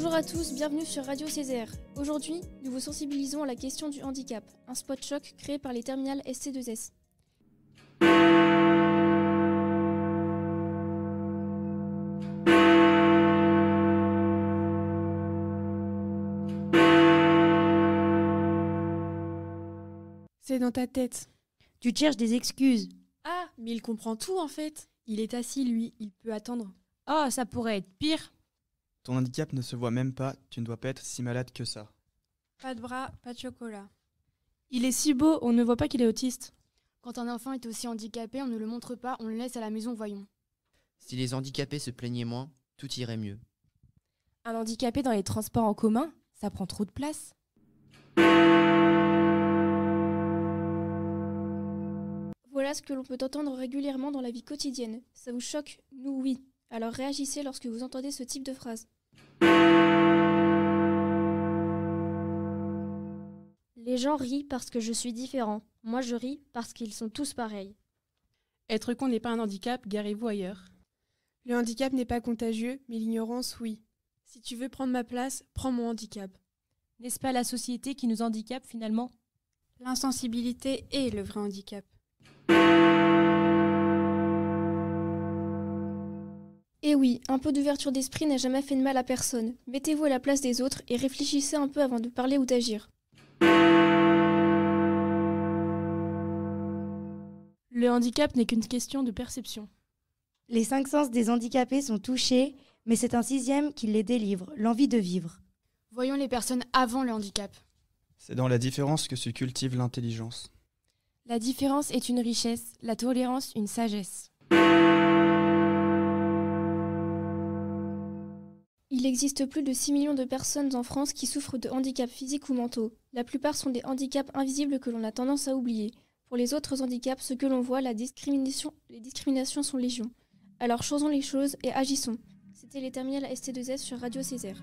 Bonjour à tous, bienvenue sur Radio Césaire. Aujourd'hui, nous vous sensibilisons à la question du handicap, un spot choc créé par les terminales SC2S. C'est dans ta tête. Tu cherches des excuses. Ah, mais il comprend tout en fait. Il est assis, lui, il peut attendre. Oh, ça pourrait être pire. Ton handicap ne se voit même pas, tu ne dois pas être si malade que ça. Pas de bras, pas de chocolat. Il est si beau, on ne voit pas qu'il est autiste. Quand un enfant est aussi handicapé, on ne le montre pas, on le laisse à la maison, voyons. Si les handicapés se plaignaient moins, tout irait mieux. Un handicapé dans les transports en commun, ça prend trop de place. Voilà ce que l'on peut entendre régulièrement dans la vie quotidienne. Ça vous choque? Nous, oui. Alors réagissez lorsque vous entendez ce type de phrase. Les gens rient parce que je suis différent. Moi, je ris parce qu'ils sont tous pareils. Être con n'est pas un handicap, garez-vous ailleurs. Le handicap n'est pas contagieux, mais l'ignorance, oui. Si tu veux prendre ma place, prends mon handicap. N'est-ce pas la société qui nous handicape finalement? L'insensibilité est le vrai handicap. Eh oui, un peu d'ouverture d'esprit n'a jamais fait de mal à personne. Mettez-vous à la place des autres et réfléchissez un peu avant de parler ou d'agir. Le handicap n'est qu'une question de perception. Les cinq sens des handicapés sont touchés, mais c'est un sixième qui les délivre, l'envie de vivre. Voyons les personnes avant le handicap. C'est dans la différence que se cultive l'intelligence. La différence est une richesse, la tolérance une sagesse. Il existe plus de 6 millions de personnes en France qui souffrent de handicaps physiques ou mentaux. La plupart sont des handicaps invisibles que l'on a tendance à oublier. Pour les autres handicaps, ce que l'on voit, les discriminations sont légion. Alors changeons les choses et agissons. C'était les terminales ST2S sur Radio Césaire.